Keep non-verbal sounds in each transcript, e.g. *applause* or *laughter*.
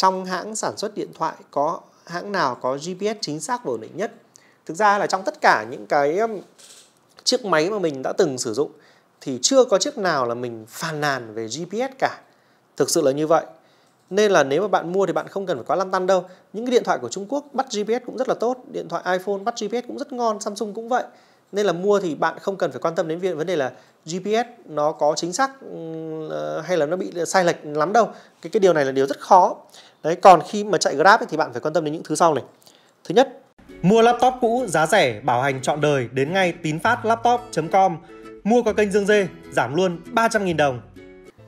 trong hãng sản xuất điện thoại có, hãng nào có GPS chính xác và ổn định nhất? Thực ra là trong tất cả những cái um, chiếc máy mà mình đã từng sử dụng thì chưa có chiếc nào là mình phàn nàn về GPS cả. Thực sự là như vậy. Nên là nếu mà bạn mua thì bạn không cần phải quá lăn tăn đâu. Những cái điện thoại của Trung Quốc bắt GPS cũng rất là tốt, điện thoại iPhone bắt GPS cũng rất ngon, Samsung cũng vậy nên là mua thì bạn không cần phải quan tâm đến việc vấn đề là GPS nó có chính xác ừ, ờ, hay là nó bị sai lệch lắm đâu. Cái cái điều này là điều rất khó. Đấy còn khi mà chạy Grab ấy, thì bạn phải quan tâm đến những thứ sau này. Thứ nhất mua laptop cũ giá rẻ bảo hành trọn đời đến ngay tín phát laptop.com mua qua kênh Dương Dê giảm luôn 300.000 đồng.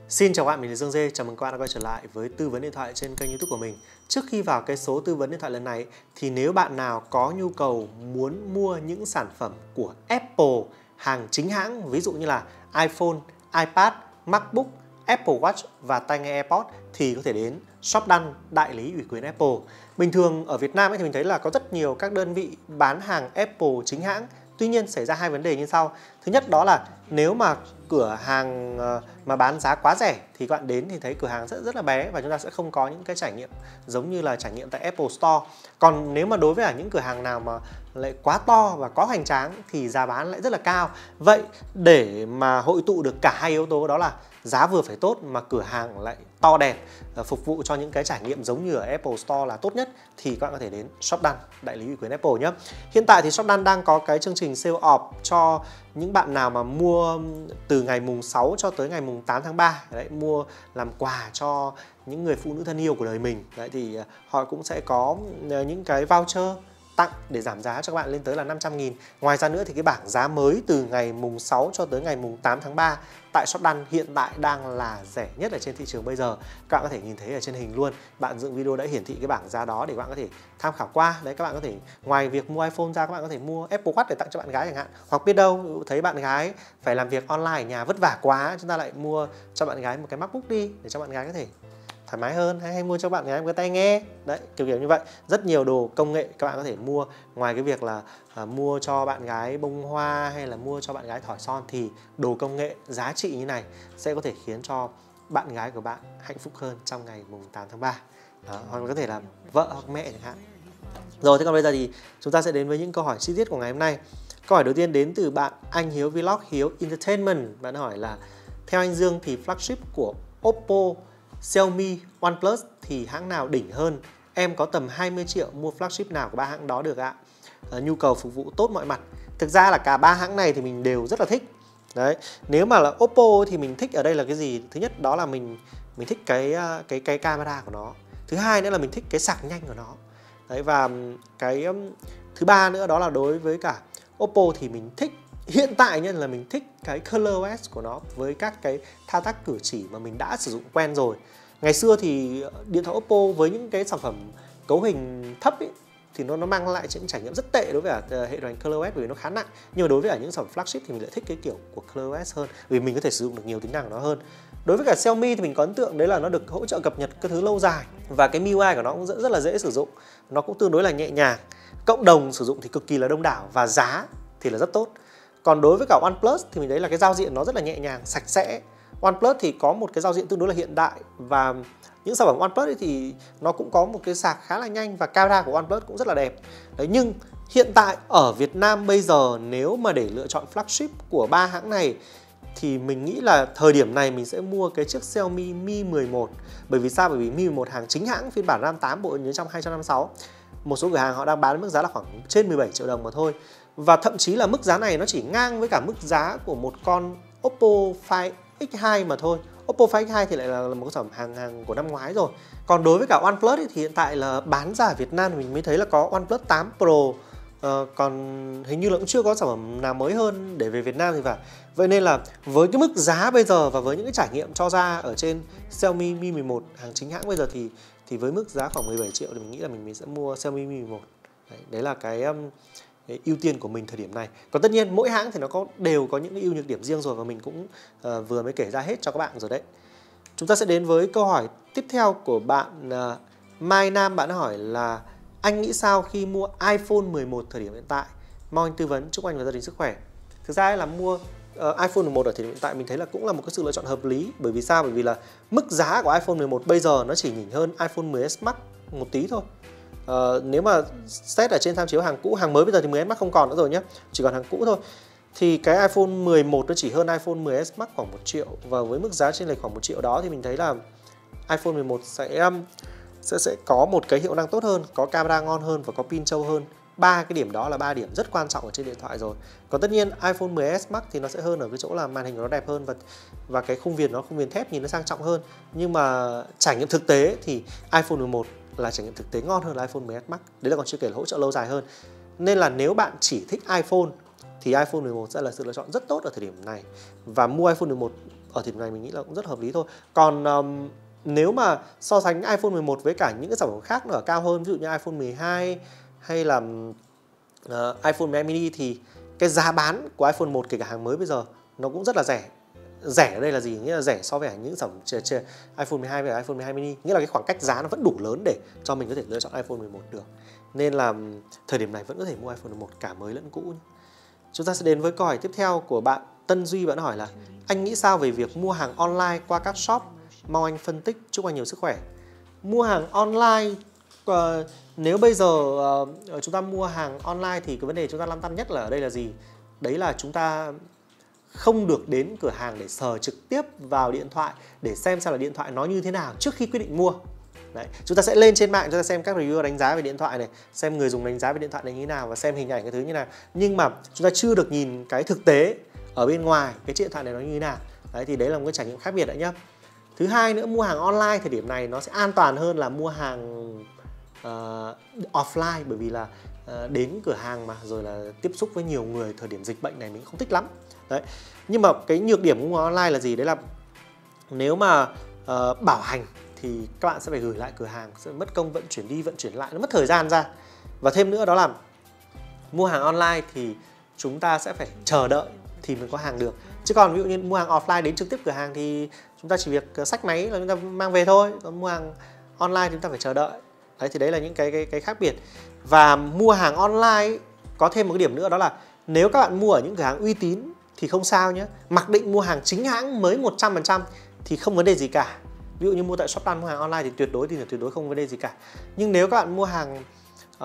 Xin chào các bạn, mình là Dương Dê, chào mừng các bạn đã quay trở lại với tư vấn điện thoại trên kênh youtube của mình. Trước khi vào cái số tư vấn điện thoại lần này thì nếu bạn nào có nhu cầu muốn mua những sản phẩm của Apple hàng chính hãng ví dụ như là iPhone, iPad, MacBook, Apple Watch và tai nghe AirPods thì có thể đến shop đăng đại lý ủy quyền Apple. Bình thường ở Việt Nam ấy thì mình thấy là có rất nhiều các đơn vị bán hàng Apple chính hãng Tuy nhiên xảy ra hai vấn đề như sau. Thứ nhất đó là nếu mà cửa hàng ờ, mà bán giá quá rẻ thì các bạn đến thì thấy cửa hàng rất rất là bé và chúng ta sẽ không có những cái trải nghiệm giống như là trải nghiệm tại Apple Store. Còn nếu mà đối với những cửa hàng nào mà lại quá to và có hoành tráng thì giá bán lại rất là cao. Vậy để mà hội tụ được cả hai yếu tố đó là giá vừa phải tốt mà cửa hàng lại to đẹp ờ, phục vụ cho những cái trải nghiệm giống như ở Apple Store là tốt nhất thì các bạn có thể đến Shopdan đại lý ủy quyền Apple nhé. Hiện tại thì Shopdan đang có cái chương trình sale off cho những bạn nào mà mua từ ngày mùng 6 cho tới ngày mùng 8 tháng 3 đấy, mua làm quà cho những người phụ nữ thân yêu của đời mình đấy, thì ờ, họ cũng sẽ có ờ, những cái voucher tặng để giảm giá cho các bạn lên tới là 500 nghìn. Ngoài ra nữa thì cái bảng giá mới từ ngày mùng 6 cho tới ngày mùng 8 tháng 3 tại shop đăng hiện tại đang là rẻ nhất ở trên thị trường bây giờ. Các bạn có thể nhìn thấy ở trên hình luôn, bạn dựng video đã hiển thị cái bảng giá đó để các bạn có thể tham khảo qua. Đấy, các bạn có thể, ngoài việc mua iPhone ra, các bạn có thể mua Apple Watch để tặng cho bạn gái chẳng hạn. Hoặc biết đâu, thấy bạn gái phải làm việc online ở nhà vất vả quá, chúng ta lại mua cho bạn gái một cái MacBook đi để cho bạn gái có thể thoải mái hơn hay, hay mua cho bạn gái một cái tai nghe. Đấy kiểu kiểu như vậy. Rất nhiều đồ công nghệ các bạn có thể mua. Ngoài cái việc là à, mua cho bạn gái bông hoa hay là mua cho bạn gái thỏi son thì đồ công nghệ giá trị như này sẽ có thể khiến cho bạn gái của bạn hạnh phúc hơn trong ngày mùng 8 tháng 3 đó, hoặc có thể là vợ hoặc mẹ chẳng hạn. Rồi thế còn bây giờ thì chúng ta sẽ đến với những câu hỏi chi tiết của ngày hôm nay. Câu hỏi đầu tiên đến từ bạn anh Hiếu Vlog Hiếu Entertainment. Bạn hỏi là theo anh Dương thì flagship của Oppo Xiaomi, OnePlus thì hãng nào đỉnh hơn? Em có tầm 20 triệu mua flagship nào của ba hãng đó được ạ? À, nhu cầu phục vụ tốt mọi mặt. Thực ra là cả ba hãng này thì mình đều rất là thích. Đấy, nếu mà là Oppo thì mình thích ở đây là cái gì? Thứ nhất đó là mình mình thích cái ờ, cái cái camera của nó. Thứ hai nữa là mình thích cái sạc nhanh của nó. Đấy và cái thứ ba nữa đó là đối với cả Oppo thì mình thích hiện tại nhân là mình thích cái ColorOS của nó với các cái thao tác cử chỉ mà mình đã sử dụng quen rồi. Ngày xưa thì điện thoại Oppo với những cái sản phẩm cấu hình thấp ý, thì nó nó mang lại những trải nghiệm rất tệ đối với cả ờ, hệ điều hành ColorOS bởi vì nó khá nặng. Nhưng mà đối với cả những sản phẩm flagship thì mình lại thích cái kiểu của ColorOS hơn vì mình có thể sử dụng được nhiều tính năng của nó hơn. Đối với cả Xiaomi thì mình có ấn tượng đấy là nó được hỗ trợ cập nhật các thứ lâu dài và cái MIUI của nó cũng rất, rất là dễ sử dụng. Nó cũng tương đối là nhẹ nhàng cộng đồng sử dụng thì cực kỳ là đông đảo và giá thì là rất tốt còn đối với cả OnePlus thì mình thấy là cái giao diện nó rất là nhẹ nhàng, sạch sẽ. OnePlus thì có một cái giao diện tương đối là hiện đại và những sản phẩm OnePlus thì nó cũng có một cái sạc khá là nhanh và camera của OnePlus cũng rất là đẹp. Đấy, nhưng hiện tại ở Việt Nam bây giờ nếu mà để lựa chọn flagship của ba hãng này thì mình nghĩ là thời điểm này mình sẽ mua cái chiếc Xiaomi Mi 11 bởi vì sao? Bởi vì Mi 11 hàng chính hãng, phiên bản RAM 8 bộ nhớ trong 256 một số cửa hàng họ đang bán mức giá là khoảng trên 17 triệu đồng mà thôi và thậm chí là mức giá này nó chỉ ngang với cả mức giá của một con Oppo Find X2 mà thôi. Oppo Find X2 thì lại là một sản phẩm hàng hàng của năm ngoái rồi. Còn đối với cả OnePlus thì hiện tại là bán ra ở Việt Nam mình mới thấy là có OnePlus 8 Pro. Uh, còn hình như là cũng chưa có sản phẩm nào mới hơn để về Việt Nam thì phải. Vậy nên là với cái mức giá bây giờ và với những cái trải nghiệm cho ra ở trên Xiaomi Mi 11 hàng chính hãng bây giờ thì thì với mức giá khoảng 17 triệu thì mình nghĩ là mình, mình sẽ mua Xiaomi Mi 11 đấy, đấy là cái um, ưu tiên của mình thời điểm này. Còn tất nhiên mỗi hãng thì nó có đều có những ưu nhược điểm riêng rồi và mình cũng uh, vừa mới kể ra hết cho các bạn rồi đấy. Chúng ta sẽ đến với câu hỏi tiếp theo của bạn uh, Mai Nam bạn hỏi là anh nghĩ sao khi mua iPhone 11 thời điểm hiện tại? Mong anh tư vấn chúc anh và gia đình sức khỏe. Thực ra là mua uh, iPhone 11 ở thời điểm hiện tại mình thấy là cũng là một cái sự lựa chọn hợp lý bởi vì sao bởi vì là mức giá của iPhone 11 bây giờ nó chỉ nhỉnh hơn iPhone 10s Max một tí thôi uh, nếu mà xét ở trên tham chiếu hàng cũ hàng mới bây giờ thì 10s Max không còn nữa rồi nhé chỉ còn hàng cũ thôi thì cái iPhone 11 nó chỉ hơn iPhone 10s Max khoảng 1 triệu và với mức giá trên lệch khoảng 1 triệu đó thì mình thấy là iPhone 11 sẽ um, sẽ sẽ có một cái hiệu năng tốt hơn, có camera ngon hơn và có pin trâu hơn. Ba cái điểm đó là ba điểm rất quan trọng ở trên điện thoại rồi. Còn tất nhiên iPhone 10s Max thì nó sẽ hơn ở cái chỗ là màn hình của nó đẹp hơn và và cái khung viền nó khung viền thép nhìn nó sang trọng hơn. Nhưng mà trải nghiệm thực tế thì iPhone 11 là trải nghiệm thực tế ngon hơn là iPhone 11 Max. Đấy là còn chưa kể là hỗ trợ lâu dài hơn. Nên là nếu bạn chỉ thích iPhone thì iPhone 11 sẽ là sự lựa chọn rất tốt ở thời điểm này. Và mua iPhone 11 ở thời điểm này mình nghĩ là cũng rất hợp lý thôi. Còn um, nếu mà so sánh iPhone 11 với cả những cái sản phẩm khác ở cao hơn ví dụ như iPhone 12 hay là uh, iPhone 12 mini thì cái giá bán của iPhone 1 kể cả hàng mới bây giờ nó cũng rất là rẻ rẻ ở đây là gì? Nghĩa là rẻ so với những sản phẩm iPhone 12 và iPhone 12 mini. Nghĩa là cái khoảng cách giá nó vẫn đủ lớn để cho mình có thể lựa chọn iPhone 11 được. Nên là thời điểm này vẫn có thể mua iPhone 11 cả mới lẫn cũ chúng ta sẽ đến với câu hỏi tiếp theo của bạn Tân Duy. Bạn hỏi là anh nghĩ sao về việc mua hàng online qua các shop? Mong anh phân tích. Chúc anh nhiều sức khỏe. Mua hàng online uh, nếu bây giờ uh, chúng ta mua hàng online thì cái vấn đề chúng ta lăn tăn nhất là ở đây là gì? Đấy là chúng ta không được đến cửa hàng để sờ trực tiếp vào điện thoại để xem xem là điện thoại nó như thế nào trước khi quyết định mua Đấy. Chúng ta sẽ lên trên mạng chúng ta xem các review đánh giá về điện thoại này, xem người dùng đánh giá về điện thoại này như thế nào và xem hình ảnh cái thứ như nào. Nhưng mà chúng ta chưa được nhìn cái thực tế ở bên ngoài cái chiếc điện thoại này nó như thế nào. Đấy thì đấy là một cái trải nghiệm khác biệt đấy nhá thứ hai nữa mua hàng online thời điểm này nó sẽ an toàn hơn là mua hàng uh, offline bởi vì là uh, đến cửa hàng mà rồi là tiếp xúc với nhiều người thời điểm dịch bệnh này mình không thích lắm. Đấy. Nhưng mà cái nhược điểm của online là gì? Đấy là nếu mà uh, bảo hành thì các bạn sẽ phải gửi lại cửa hàng sẽ mất công vận chuyển đi vận chuyển lại nó mất thời gian ra. Và thêm nữa đó là mua hàng online thì chúng ta sẽ phải chờ đợi thì mới có hàng được. Chứ còn ví dụ như mua hàng offline đến trực tiếp cửa hàng thì chúng ta chỉ việc sách máy là chúng ta mang về thôi. Còn mua hàng online thì chúng ta phải chờ đợi đấy thì đấy là những cái cái cái khác biệt. Và mua hàng online có thêm một cái điểm nữa đó là nếu các bạn mua ở những cửa hàng uy tín thì không sao nhé mặc định mua hàng chính hãng mới 100% thì không vấn đề gì cả. Ví dụ như mua tại Shopee mua hàng online thì tuyệt đối thì tuyệt đối không vấn đề gì cả. Nhưng nếu các bạn mua hàng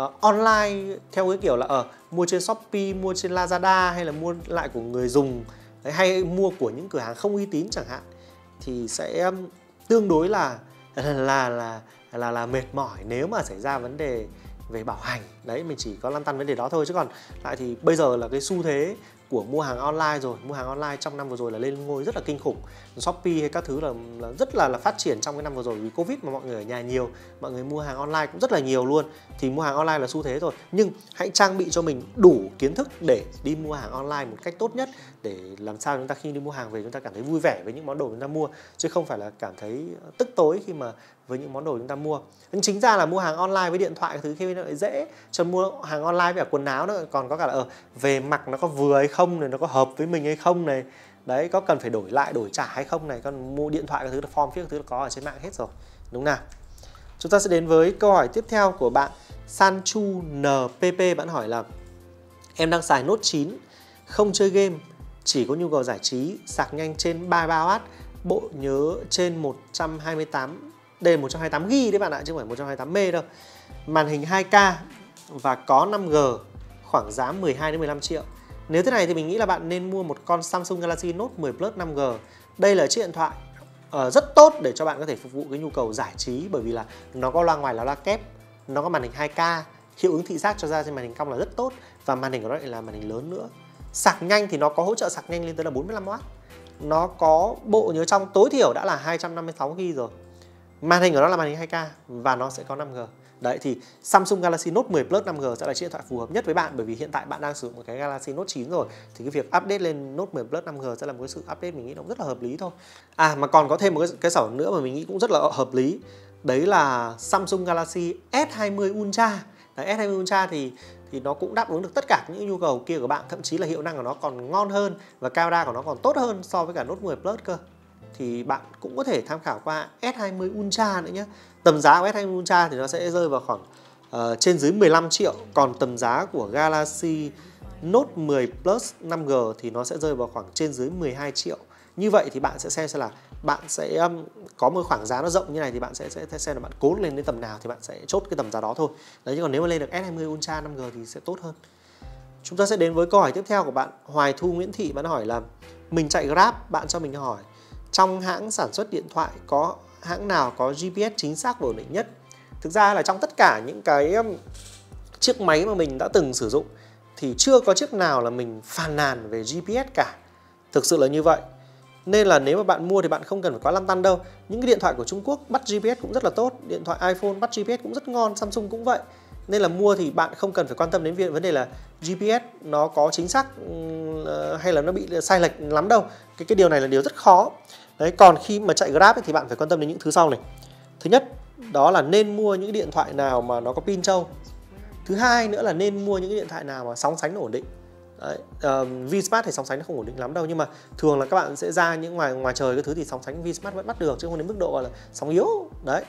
uh, online theo cái kiểu là ở uh, mua trên Shopee mua trên Lazada hay là mua lại của người dùng hay mua của những cửa hàng không uy tín chẳng hạn thì sẽ um, tương đối là *laughs* là là là là mệt mỏi nếu mà xảy ra vấn đề về bảo hành. Đấy mình chỉ có lăn tăn vấn đề đó thôi chứ còn lại thì bây giờ là cái xu thế của mua hàng online rồi mua hàng online trong năm vừa rồi là lên ngôi rất là kinh khủng. Shopee hay các thứ là, là rất là là phát triển trong cái năm vừa rồi vì covid mà mọi người ở nhà nhiều mọi người mua hàng online cũng rất là nhiều luôn. Thì mua hàng online là xu thế rồi. Nhưng hãy trang bị cho mình đủ kiến thức để đi mua hàng online một cách tốt nhất để làm sao chúng ta khi đi mua hàng về chúng ta cảm thấy vui vẻ với những món đồ chúng ta mua chứ không phải là cảm thấy tức tối khi mà với những món đồ chúng ta mua. Nhưng chính ra là mua hàng online với điện thoại thứ khi nó lại dễ. Cho mua hàng online với cả quần áo nữa còn có cả là ở ờ, về mặc nó có vừa hay không này nó có hợp với mình hay không này. Đấy có cần phải đổi lại đổi trả hay không này. Còn mua điện thoại cái thứ là form phía cái thứ là có ở trên mạng hết rồi. Đúng nào? Chúng ta sẽ đến với câu hỏi tiếp theo của bạn. Sanchu NPP bạn hỏi là em đang xài Note 9 không chơi game chỉ có nhu cầu giải trí sạc nhanh trên 33W bộ nhớ trên 128 đền 128 GB đấy bạn ạ chứ không phải 128 MB đâu. Màn hình 2K và có 5G khoảng giá 12 đến 15 triệu. Nếu thế này thì mình nghĩ là bạn nên mua một con Samsung Galaxy Note 10 Plus 5G đây là chiếc điện thoại uh, rất tốt để cho bạn có thể phục vụ cái nhu cầu giải trí bởi vì là nó có loa ngoài là loa kép nó có màn hình 2K hiệu ứng thị giác cho ra trên màn hình cong là rất tốt và màn hình của nó lại là màn hình lớn nữa. Sạc nhanh thì nó có hỗ trợ sạc nhanh lên tới là 45W nó có bộ nhớ trong tối thiểu đã là 256GB rồi màn hình của nó là màn hình 2K và nó sẽ có 5G Đấy thì Samsung Galaxy Note 10 Plus 5G sẽ là chiếc điện thoại phù hợp nhất với bạn bởi vì hiện tại bạn đang sử dụng một cái Galaxy Note 9 rồi thì cái việc update lên Note 10 Plus 5G sẽ là một cái sự update mình nghĩ nó rất là hợp lý thôi. À mà còn có thêm một cái cái sản phẩm nữa mà mình nghĩ cũng rất là hợp lý. Đấy là Samsung Galaxy S20 Ultra. Đấy, S20 Ultra thì thì nó cũng đáp ứng được tất cả những nhu cầu kia của bạn, thậm chí là hiệu năng của nó còn ngon hơn và camera của nó còn tốt hơn so với cả Note 10 Plus cơ thì bạn cũng có thể tham khảo qua S20 Ultra nữa nhé tầm giá của S20 Ultra thì nó sẽ rơi vào khoảng uh, trên dưới 15 triệu còn tầm giá của Galaxy Note 10 Plus 5G thì nó sẽ rơi vào khoảng trên dưới 12 triệu. Như vậy thì bạn sẽ xem xem là bạn sẽ um, có một khoảng giá nó rộng như này thì bạn sẽ sẽ xem là bạn cố lên đến tầm nào thì bạn sẽ chốt cái tầm giá đó thôi. Đấy nhưng còn nếu mà lên được S20 Ultra 5G thì sẽ tốt hơn. Chúng ta sẽ đến với câu hỏi tiếp theo của bạn Hoài Thu Nguyễn Thị bạn hỏi là mình chạy Grab bạn cho mình hỏi trong hãng sản xuất điện thoại có, hãng nào có GPS chính xác và ổn định nhất? Thực ra là trong tất cả những cái um, chiếc máy mà mình đã từng sử dụng thì chưa có chiếc nào là mình phàn nàn về GPS cả. Thực sự là như vậy. Nên là nếu mà bạn mua thì bạn không cần phải quá lăn tăn đâu. Những cái điện thoại của Trung Quốc bắt GPS cũng rất là tốt, điện thoại iPhone bắt GPS cũng rất ngon, Samsung cũng vậy nên là mua thì bạn không cần phải quan tâm đến việc vấn đề là GPS nó có chính xác ừ, ờ, hay là nó bị sai lệch lắm đâu. Cái cái điều này là điều rất khó. Đấy còn khi mà chạy Grab ấy, thì bạn phải quan tâm đến những thứ sau này. Thứ nhất đó là nên mua những điện thoại nào mà nó có pin trâu. Thứ hai nữa là nên mua những điện thoại nào mà sóng sánh nó ổn định. Đấy, ờ, uh, Vsmart thì sóng sánh nó không ổn định lắm đâu nhưng mà thường là các bạn sẽ ra những ngoài ngoài trời cái thứ thì sóng sánh Vsmart vẫn bắt được chứ không đến mức độ là sóng yếu. Đấy.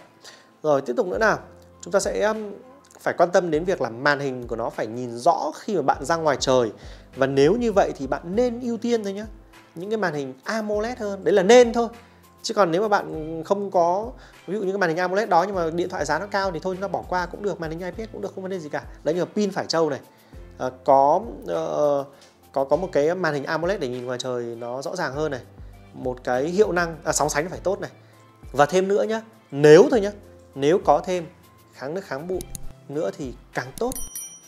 Rồi tiếp tục nữa nào. Chúng ta sẽ phải quan tâm đến việc là màn hình của nó phải nhìn rõ khi mà bạn ra ngoài trời. Và nếu như vậy thì bạn nên ưu tiên thôi nhé những cái màn hình AMOLED hơn. Đấy là nên thôi. Chứ còn nếu mà bạn không có ví dụ như cái màn hình AMOLED đó nhưng mà điện thoại giá nó cao thì thôi chúng ta bỏ qua cũng được màn hình IPS cũng được không vấn đề gì cả. Đấy nhưng mà pin phải trâu này. À, có uh, có có một cái màn hình AMOLED để nhìn ngoài trời nó rõ ràng hơn này. Một cái hiệu năng à, sóng sánh phải tốt này. Và thêm nữa nhá nếu thôi nhá nếu có thêm kháng nước kháng bụi nữa thì càng tốt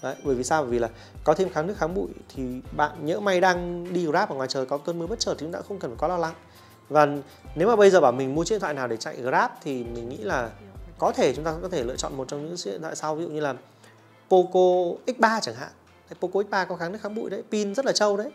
Đấy, bởi vì sao? Bởi vì là có thêm kháng nước kháng bụi thì bạn nhỡ may đang đi Grab ở ngoài trời có cơn mưa bất chợt thì cũng đã không cần phải quá lo lắng. Và nếu mà bây giờ bảo mình mua chiếc điện thoại nào để chạy Grab thì mình nghĩ là có thể chúng ta có thể lựa chọn một trong những chiếc điện thoại sau ví dụ như là Poco X3 chẳng hạn. Poco X3 có kháng nước kháng bụi đấy, pin rất là trâu đấy.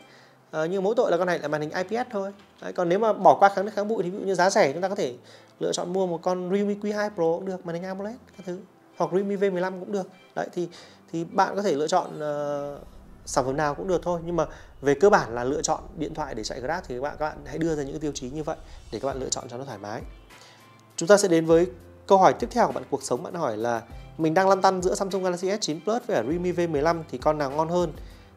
À, nhưng mỗi tội là con này là màn hình IPS thôi. Đấy, còn nếu mà bỏ qua kháng nước kháng bụi thì ví dụ như giá rẻ chúng ta có thể lựa chọn mua một con Realme Q2 Pro cũng được, màn hình AMOLED các thứ hoặc Realme V15 cũng được. Đấy thì thì bạn có thể lựa chọn uh, sản phẩm nào cũng được thôi nhưng mà về cơ bản là lựa chọn điện thoại để chạy Grab thì các bạn các bạn hãy đưa ra những tiêu chí như vậy để các bạn lựa chọn cho nó thoải mái. Chúng ta sẽ đến với câu hỏi tiếp theo của bạn cuộc sống bạn hỏi là mình đang lăn tăn giữa Samsung Galaxy S9 Plus với Realme V15 thì con nào ngon hơn?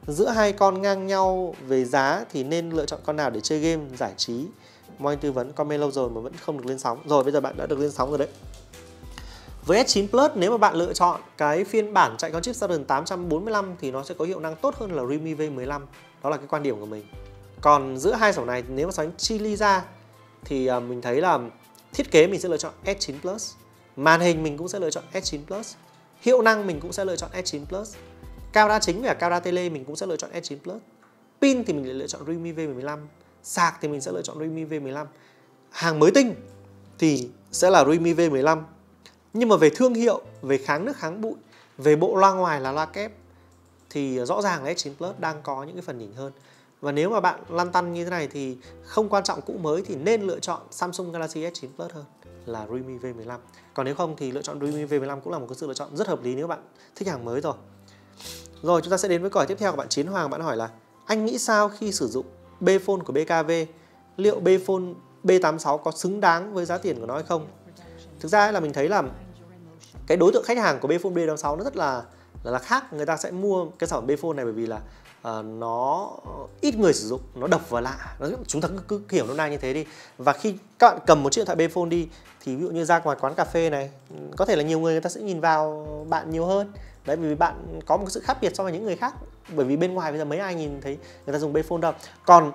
Giữa hai con ngang nhau về giá thì nên lựa chọn con nào để chơi game giải trí? Mong anh tư vấn comment lâu rồi mà vẫn không được lên sóng. Rồi bây giờ bạn đã được lên sóng rồi đấy. Với S9 Plus, nếu mà bạn lựa chọn cái phiên bản chạy con chip Snapdragon 845 thì nó sẽ có hiệu năng tốt hơn là Realme V15. Đó là cái quan điểm của mình. Còn giữa hai sản này, nếu mà so với Chili ra, thì ờ, mình thấy là thiết kế mình sẽ lựa chọn S9 Plus. Màn hình mình cũng sẽ lựa chọn S9 Plus. Hiệu năng mình cũng sẽ lựa chọn S9 Plus. Camera chính và camera tele mình cũng sẽ lựa chọn S9 Plus. Pin thì mình lại lựa chọn Realme V15. Sạc thì mình sẽ lựa chọn Realme V15. Hàng mới tinh thì sẽ là Realme V15 nhưng mà về thương hiệu, về kháng nước kháng bụi, về bộ loa ngoài là loa kép thì rõ ràng là S9 Plus đang có những cái phần nhỉnh hơn. Và nếu mà bạn lăn tăn như thế này thì không quan trọng cũ mới thì nên lựa chọn Samsung Galaxy S9 Plus hơn là Realme V15. Còn nếu không thì lựa chọn Realme V15 cũng là một cái sự lựa chọn rất hợp lý nếu bạn thích hàng mới rồi. Rồi chúng ta sẽ đến với câu hỏi tiếp theo của bạn Chiến Hoàng bạn hỏi là anh nghĩ sao khi sử dụng B phone của BKV liệu B phone B86 có xứng đáng với giá tiền của nó hay không? Thực ra là mình thấy là cái đối tượng khách hàng của Bphone B86 nó rất là là, là khác. Người ta sẽ mua cái sản phẩm Bphone này bởi vì là uh, nó ít người sử dụng nó độc và lạ. Nó, chúng ta cứ, cứ hiểu nó nay như thế đi. Và khi các bạn cầm một chiếc điện thoại Bphone đi thì ví dụ như ra ngoài quán cà phê này có thể là nhiều người người ta sẽ nhìn vào bạn nhiều hơn. Đấy vì bạn có một sự khác biệt so với những người khác. Bởi vì bên ngoài bây giờ mấy ai nhìn thấy người ta dùng Bphone đâu. Còn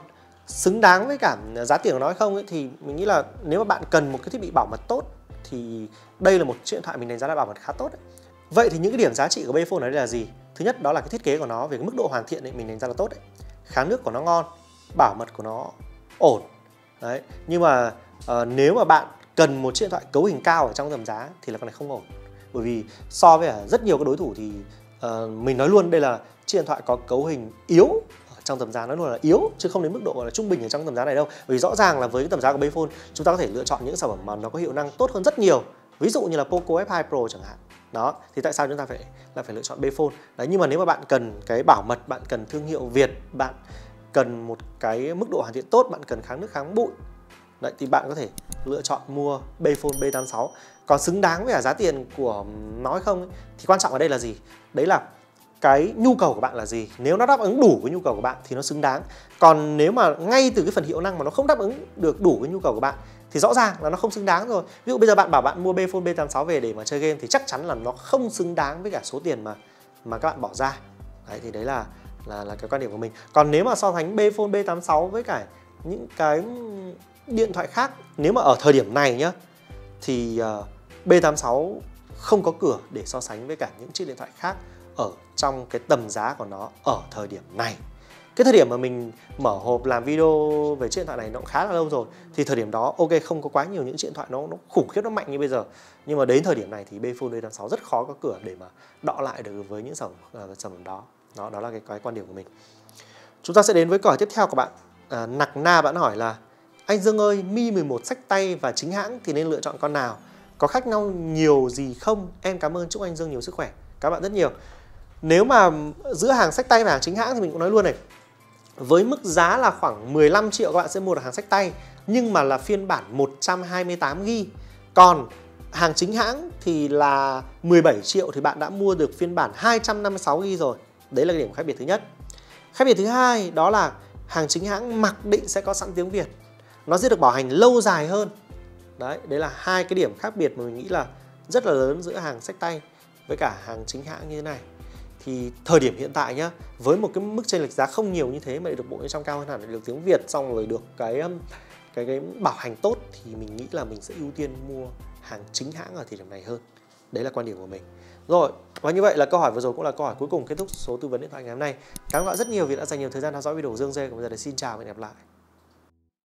xứng đáng với cả giá tiền của nó hay không ấy, thì mình nghĩ là nếu mà bạn cần một cái thiết bị bảo mật tốt thì đây là một chiếc điện thoại mình đánh giá là bảo mật khá tốt đấy. Vậy thì những cái điểm giá trị của Bayphone ở đây là gì? Thứ nhất đó là cái thiết kế của nó về cái mức độ hoàn thiện ấy, mình đánh giá là tốt đấy. Kháng nước của nó ngon, bảo mật của nó ổn. Đấy. Nhưng mà uh, nếu mà bạn cần một chiếc điện thoại cấu hình cao ở trong tầm giá thì là con này không ổn. Bởi vì so với rất nhiều các đối thủ thì uh, mình nói luôn đây là chiếc điện thoại có cấu hình yếu trong tầm giá nó luôn là yếu chứ không đến mức độ gọi là trung bình ở trong tầm giá này đâu. Vì rõ ràng là với cái tầm giá của Bayphone chúng ta có thể lựa chọn những sản phẩm mà nó có hiệu năng tốt hơn rất nhiều. Ví dụ như là Poco F2 Pro chẳng hạn. Đó thì tại sao chúng ta phải là phải lựa chọn Bayphone đấy nhưng mà nếu mà bạn cần cái bảo mật bạn cần thương hiệu Việt bạn cần một cái mức độ hoàn thiện tốt bạn cần kháng nước kháng bụi đấy thì bạn có thể lựa chọn mua Bayphone B86 còn xứng đáng với cả giá tiền của nói không ấy, thì quan trọng ở đây là gì? Đấy là cái nhu cầu của bạn là gì. Nếu nó đáp ứng đủ với nhu cầu của bạn thì nó xứng đáng. Còn nếu mà ngay từ cái phần hiệu năng mà nó không đáp ứng được đủ với nhu cầu của bạn thì rõ ràng là nó không xứng đáng rồi. Ví dụ bây giờ bạn bảo bạn mua Bphone B86 về để mà chơi game thì chắc chắn là nó không xứng đáng với cả số tiền mà mà các bạn bỏ ra. Đấy thì đấy là là là cái quan điểm của mình. Còn nếu mà so sánh Bphone B86 với cả những cái điện thoại khác nếu mà ở thời điểm này nhá thì ờ, uh, B86 không có cửa để so sánh với cả những chiếc điện thoại khác ở trong cái tầm giá của nó ở thời điểm này. Cái thời điểm mà mình mở hộp làm video về chiếc điện thoại này nó cũng khá là lâu rồi thì thời điểm đó ok không có quá nhiều những chiếc điện thoại nó nó khủng khiếp nó mạnh như bây giờ. Nhưng mà đến thời điểm này thì Bphone B86 rất khó có cửa để mà đọ lại được với những sản phẩm uh, sản phẩm đó. Đó đó là cái, cái quan điểm của mình. Chúng ta sẽ đến với câu hỏi tiếp theo của bạn. À, nặc na bạn hỏi là anh Dương ơi Mi 11 sách tay và chính hãng thì nên lựa chọn con nào? Có khác nhau nhiều gì không? Em cảm ơn chúc anh Dương nhiều sức khỏe. Các bạn rất nhiều nếu mà giữa hàng sách tay và hàng chính hãng thì mình cũng nói luôn này, với mức giá là khoảng 15 triệu các bạn sẽ mua được hàng sách tay, nhưng mà là phiên bản 128 GB còn hàng chính hãng thì là 17 triệu thì bạn đã mua được phiên bản 256 GB rồi. Đấy là điểm khác biệt thứ nhất. Khác biệt thứ hai đó là hàng chính hãng mặc định sẽ có sẵn tiếng Việt. Nó sẽ được bảo hành lâu dài hơn. Đấy đấy là hai cái điểm khác biệt mà mình nghĩ là rất là lớn giữa hàng sách tay với cả hàng chính hãng như thế này thì thời điểm hiện tại nhá, với một cái mức chênh lệch giá không nhiều như thế mà được bộ bên trong cao hơn hẳn được tiếng Việt, xong rồi được cái cái cái bảo hành tốt, thì mình nghĩ là mình sẽ ưu tiên mua hàng chính hãng ở thời điểm này hơn. Đấy là quan điểm của mình. Rồi, và như vậy là câu hỏi vừa rồi cũng là câu hỏi cuối cùng kết thúc số tư vấn điện thoại ngày hôm nay. Cảm ơn các bạn rất nhiều vì đã dành nhiều thời gian theo dõi video Dương Dê còn bây giờ thì xin chào và hẹn gặp lại.